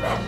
Ha ha ha!